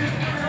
Thank you.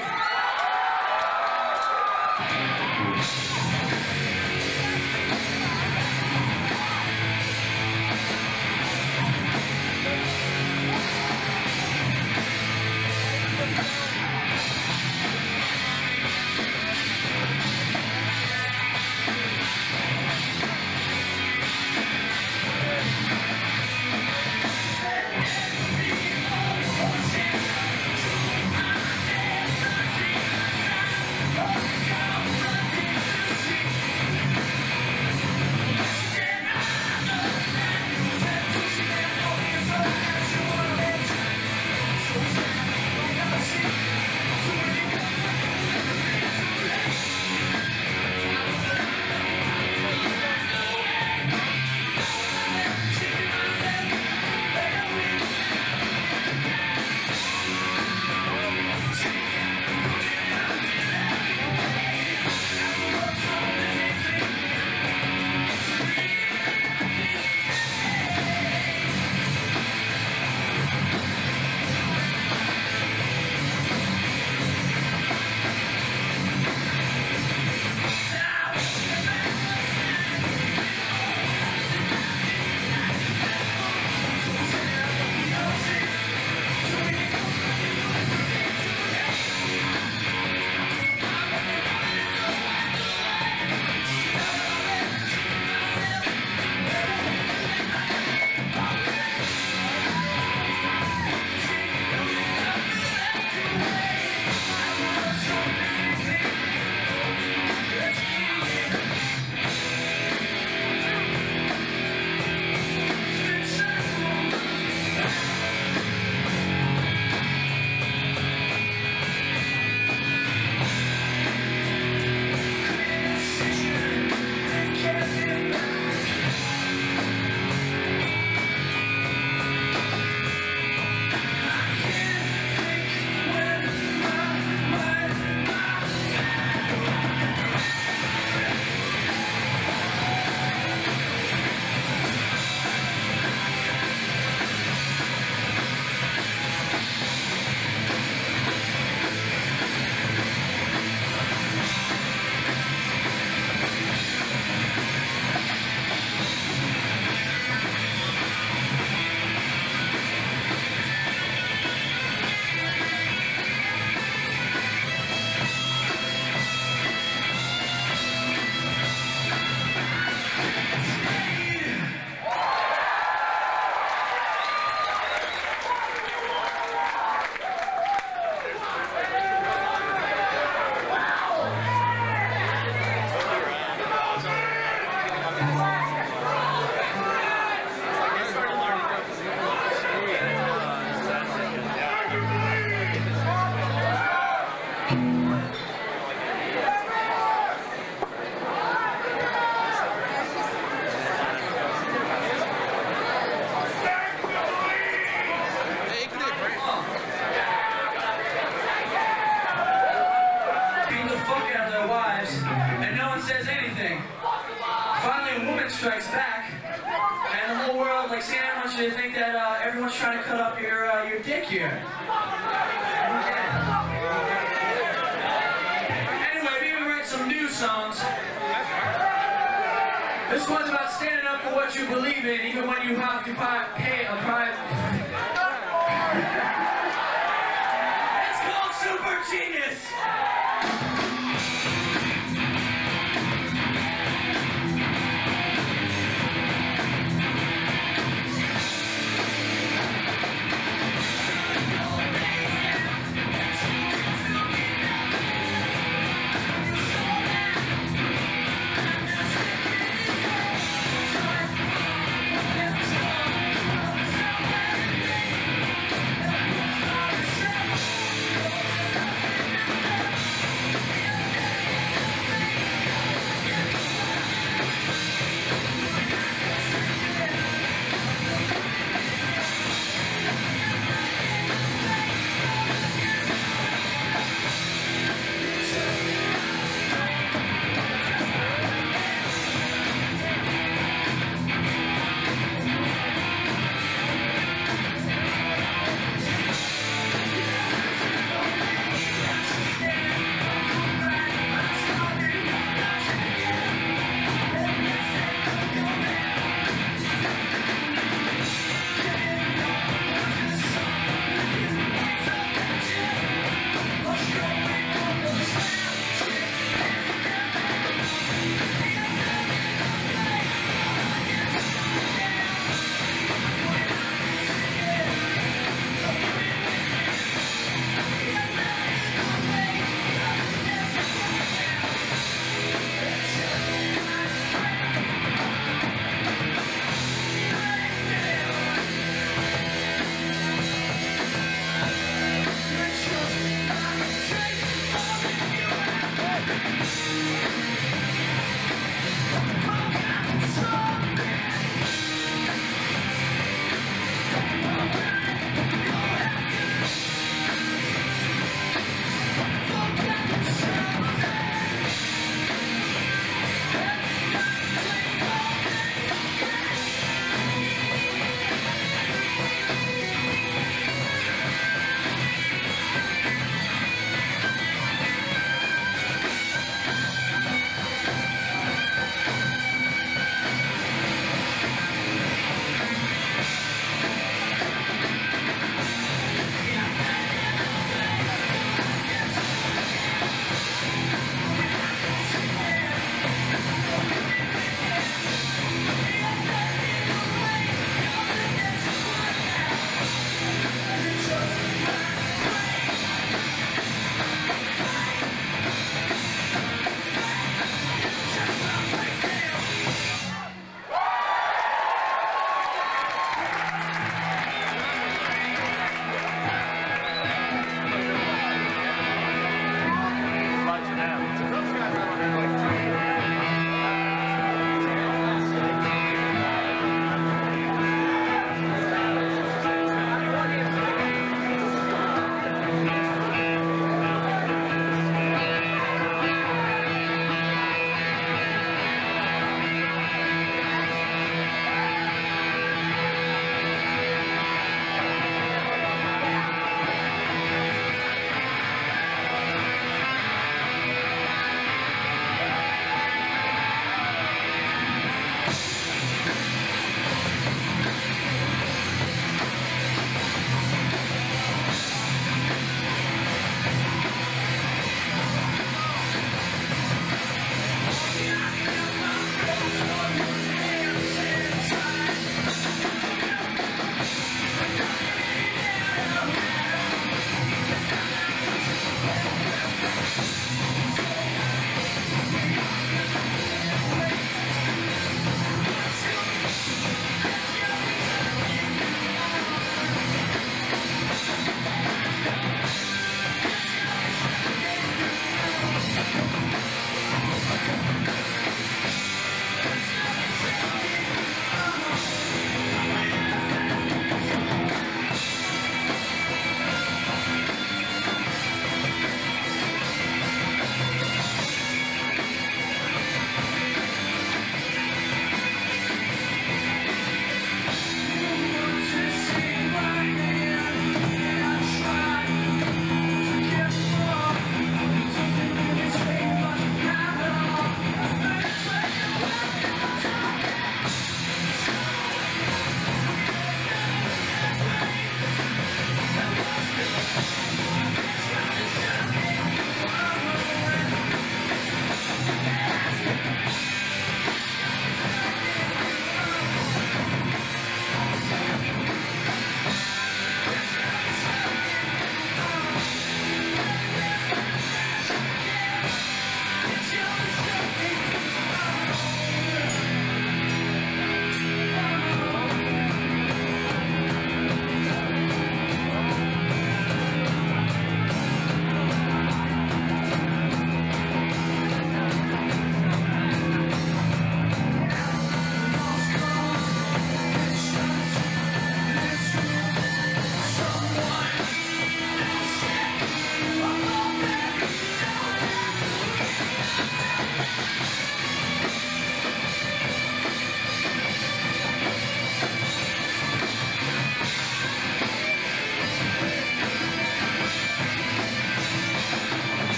Clean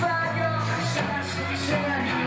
back up, just.